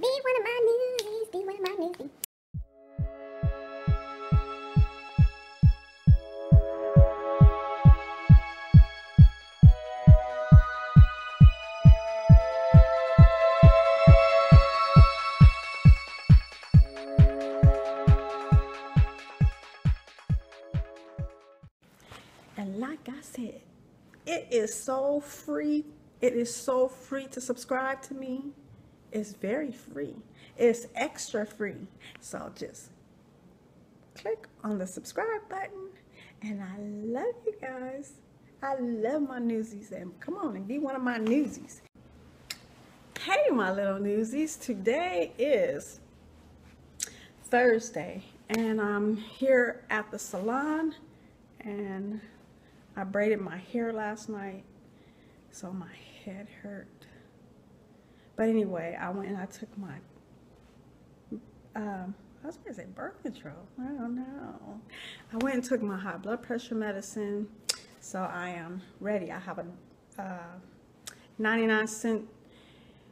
Be one of my newsies. Be one of my newsies. And like I said, it is so free. It is so free to subscribe to me. It's very free. It's extra free. So just click on the subscribe button. And I love you guys. I love my newsies. And come on and be one of my newsies. Hey, my little newsies. Today is Thursday. And I'm here at the salon. And I braided my hair last night, so my head hurt. But anyway, I went and I took my, um, I was going to say birth control. I don't know. I went and took my high blood pressure medicine, so I am ready. I have a uh, 99 cent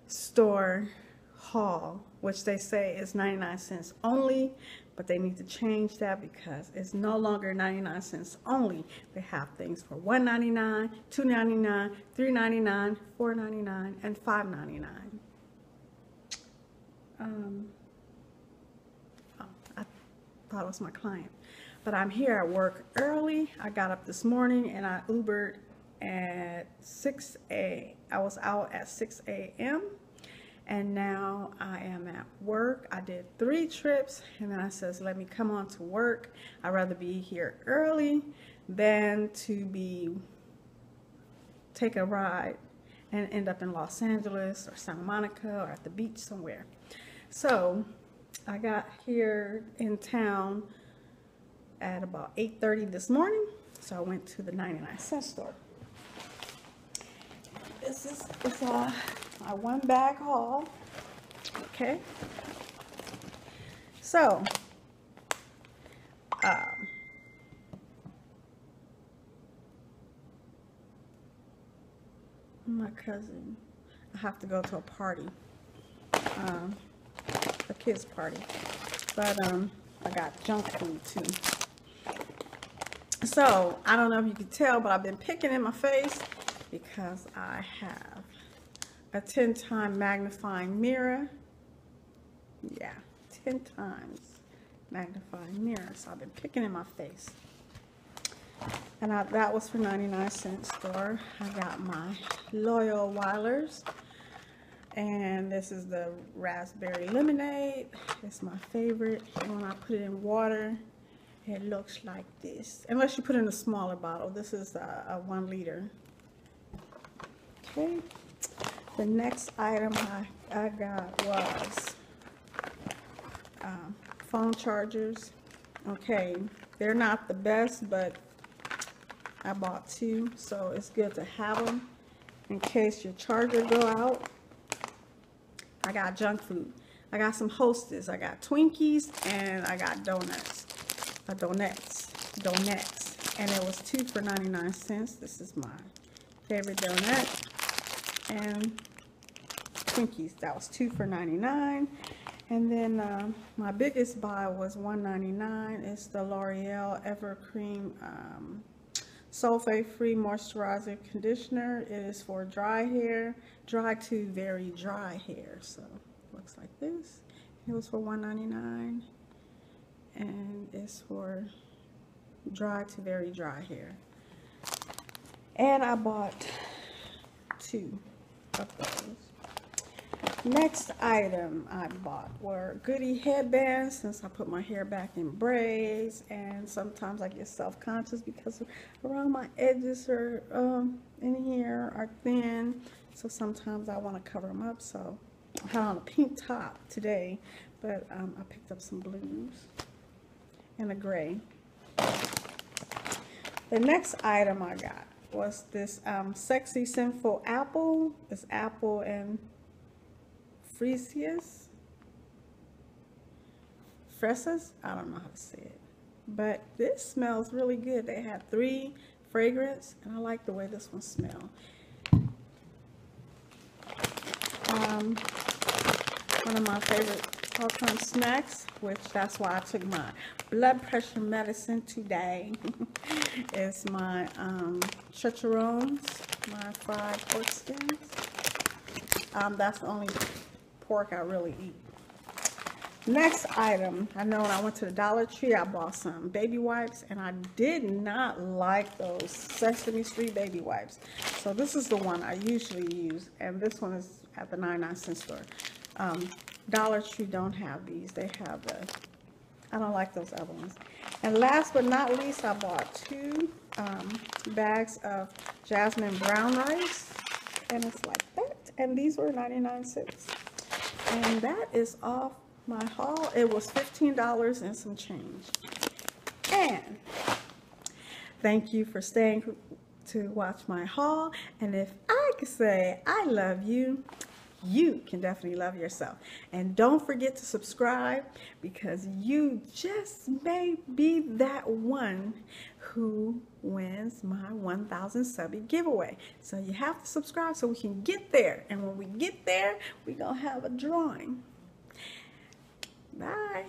store haul, which they say is 99 cents only, but they need to change that because it's no longer 99 cents only. They have things for $1.99, $2.99, $3.99, $4.99, and $5.99. Um, oh, I thought it was my client. But I'm here at work early. I got up this morning and I Ubered at 6 a. I was out at 6 a.m and now I am at work. I did three trips and then I says, let me come on to work. I'd rather be here early than to be take a ride and end up in Los Angeles or Santa Monica or at the beach somewhere. So I got here in town at about 8.30 this morning. So I went to the 99 cent store. This is, it's a my one bag haul. Okay. So, um, my cousin, I have to go to a party, um, a kid's party, but um, I got junk food too. So, I don't know if you can tell, but I've been picking in my face because I have a 10 time magnifying mirror. Yeah, 10 times magnifying mirror. So I've been picking in my face. And I, that was for 99 cent store. I got my Loyal Weilers. And this is the raspberry lemonade. It's my favorite. When I put it in water, it looks like this. Unless you put it in a smaller bottle. This is a, a one liter. Okay. The next item I, I got was um, phone chargers. Okay, they're not the best, but I bought two, so it's good to have them in case your charger go out. I got junk food. I got some Hostess. I got Twinkies and I got donuts. Donuts. Donuts. And it was two for 99 cents. This is my favorite donut and Twinkies. That was two for 99 and then uh, my biggest buy was 199 It's the L'Oreal Evercream um, sulfate-free moisturizer conditioner. It is for dry hair, dry to very dry hair. So looks like this. It was for 199 and it's for dry to very dry hair. And I bought two of those. Next item I bought were goody headbands since I put my hair back in braids and sometimes I get self-conscious because around my edges are um, in here are thin so sometimes I want to cover them up so I had on a pink top today but um, I picked up some blues and a gray. The next item I got was this um, Sexy Sinful Apple. It's apple and Fresias. Fresas? I don't know how to say it. But this smells really good. They have three fragrance, and I like the way this one smells. Um, one of my favorite all-time snacks, which that's why I took my blood pressure medicine today, is my um, chicharrones, my fried pork skins. Um, that's the only pork I really eat. Next item, I know when I went to the Dollar Tree, I bought some baby wipes, and I did not like those Sesame Street baby wipes. So this is the one I usually use, and this one is at the 99 cent store. Um, Dollar Tree don't have these. They have the, I don't like those other ones. And last but not least, I bought two um, bags of jasmine brown rice, and it's like that. And these were 99 cents. And that is off my haul. It was $15 and some change. And thank you for staying to watch my haul. And if I could say I love you, you can definitely love yourself. And don't forget to subscribe because you just may be that one who wins my 1,000 subby giveaway. So you have to subscribe so we can get there. And when we get there, we're going to have a drawing. Bye.